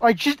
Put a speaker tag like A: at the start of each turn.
A: I just